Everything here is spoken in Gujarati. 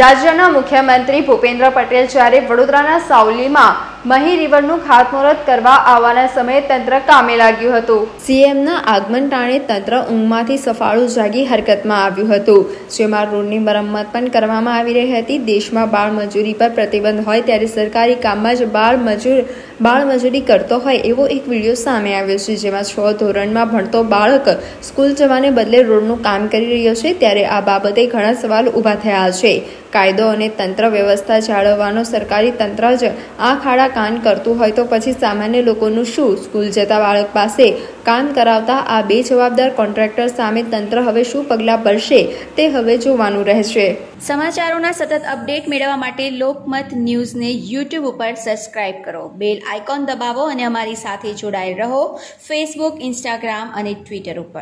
રાજ્યના મુખ્યમંત્રી ભૂપેન્દ્ર પટેલ જ્યારે વડોદરાના સાવલીમાં મહી રિવરનું ખાતમુહૂર્ત કરવા આવવાના સમયે તંત્ર કામે લાગ્યું હતું. સીએમના આગમન ટાણે તંત્ર ઊંઘમાંથી સફાળું જાગી હરકતમાં આવ્યું હતું. જેમાં રોડની મરમ્મત પણ કરવામાં આવી રહી હતી. દેશમાં બાળ મજૂરી પર પ્રતિબંધ હોય ત્યારે સરકારી કામમાં જ બાળ મજૂર, બાળ મજૂરી કરતો હોય એવો એક વીડિયો સામે આવ્યો છે, જેમાં છ ધોરણમાં ભણતો બાળક સ્કૂલ જવાને બદલે રોડનું કામ કરી રહ્યો છે, ત્યારે આ બાબતે ઘણા સવાલ ઊભા થયા છે. કાયદો અને તંત્ર વ્યવસ્થા જાળવવાનો સરકારી તંત્ર જ આ ખાડા કાન કરતું હોય તો પછી સામાન્ય લોકોનું શું? સ્કૂલ જતા બાળક પાસે કામ કરાવતા આ બે જવાબદાર કોન્ટ્રાક્ટર સામે તંત્ર હવે શું પગલાં ભરશે તે હવે જોવાનું રહેશે. સમાચારોના સતત અપડેટ મેળવવા માટે લોકમત ન્યૂઝને યુટ્યુબ ઉપર સબસ્ક્રાઇબ કરો. બેલ આઇકોન દબાવો અને અમારી સાથે જોડાયેલ રહો ફેસબુક, ઇન્સ્ટાગ્રામ અને ટ્વિટર ઉપર.